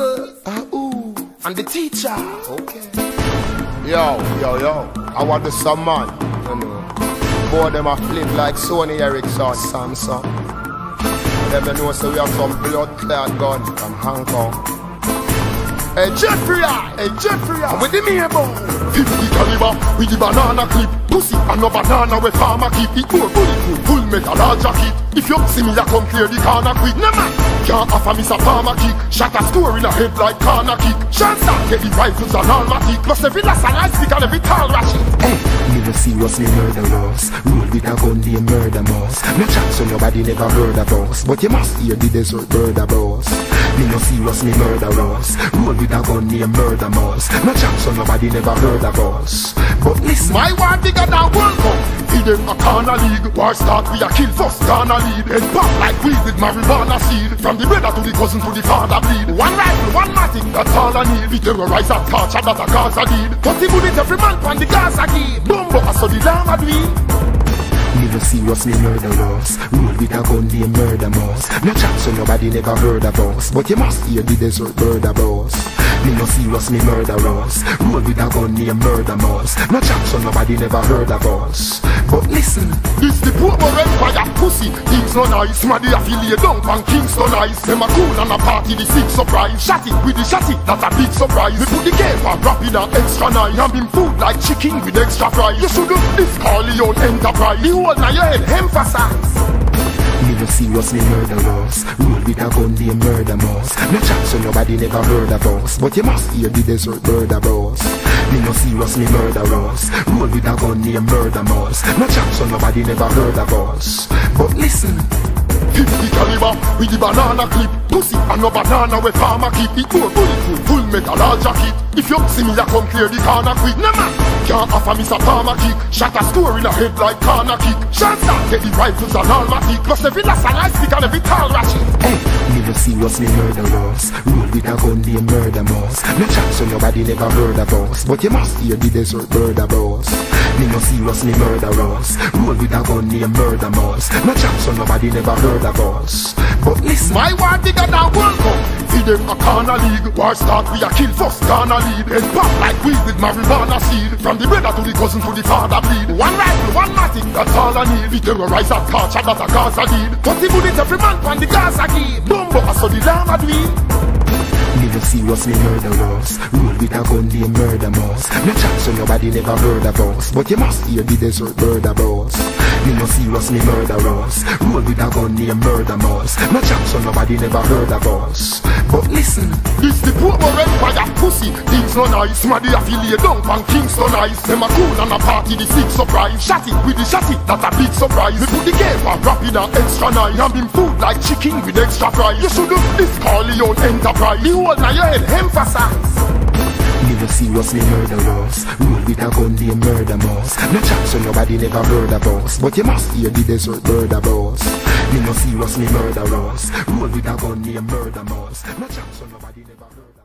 Uh, ooh, and the teacher. Okay. Yo, yo, yo, I want the some man. Boy, them a flip like Sony Ericsson, Samsung. Them know so we have some blood clad gun from Hong Kong. Hey Jeffrey, I, hey Jeffrey, I, with the me about 50 caliber with the banana clip Pussy and no banana with farmer keep It more bulletproof, full metal large jacket. If you see me, I come clear the corner quick. No man, can't offer me some farmer kick. Shot a score in a head like corner kick. Chance that get the rifles and automatic Plus every last and I stick and every tall ratchet Hey, me no seriously murderous Roll with a gun named Murder Mouse No chat so nobody never heard of us. But you must hear the desert bird of us. Me no seriously murderous Roll with a gun named Murder Mouse No chat so nobody never heard of us. But listen. My war bigger than World Cup Feed them a corner league War start we a kill first. Ghana lead Head pop like weed with marijuana seed. From the brother to the cousin to the father bleed. One rifle, one matic, that's all I need. We terrorize that torture that a Gaza did. Put the bullet every man on the Gaza key Bumbo, I saw the llama dream no seriously murderous Roll with a gun named Murder Mouse No chat so nobody never heard of us. But you must hear the desert bird of us Me no serious, me murderous Roll with a gun named Murder Mouse No so nobody never heard of us. But listen This the Portmore Empire pussy. Things no nice Smaddy affiliate down on Kingston Ice Them a cool and a party the six surprise. Shot it with the shot it that's a big surprise. We put the game and wrap in a extra nice And been food like chicken with extra fries. You should have this Corleone enterprise. The whole na your head emphasize No seriously murderous Rule with a gun named Murder Mouse No chat so nobody never heard of us. But you must hear the desert bird of us. Me no seriously murderous Roll with a gun named Murder Mouse No chat so nobody never heard of us. But listen 50 caliber with the banana clip. Pussy and no banana with farmer keep It more bulletproof, full metal large jacket. If you see me, I come clear the corner quick. Man, can't offer me some farmer kick. Shot a score in a head like corner kick. Chance that get the rifles and automatic Plus every last and I stick and every tall ratchet. Hey, me no seriously murderous Roll with a gun named Murder Mouse No chance so nobody never heard of us But you must hear the desert bird of us Me no seriously murderous Roll with a gun named Murder Mouse No chat so nobody never heard of us. But listen My war bigger than World Cup Feed them a corner league. War start we a kill first Ghana lead. And pop like weed with marijuana seed. From the brother to the cousin to the father bleed. One rifle, one matic, that's all I need. We terrorize that torture that's a Gaza did Put the bullet every man on the Gaza key Bumbo, I saw the llama dream Me no seriously murderous Roll with a gun named Murder Mouse No chat so nobody never heard of us. But you must hear the desert bird us Me no seriously murderous Roll with a gun named Murder Mouse No chat so nobody never heard of us. But listen This the Portmore Empire pussy Things no nice. Smaddy affiliate down on Kingston Ice Them a cool and a party the six surprise. Shot it with the shot it that's a big surprise. We put the game wrap in a extra nice. And been food like chicken with extra fries. You should have this Corleone enterprise. The whole na your head emphasize No seriously murderous Roll with a gun named Murder Mouse No chat so nobody never of us. But you must hear the desert bird of us Me no seriously murderous Roll with a gun named Murder Mouse No chat so nobody never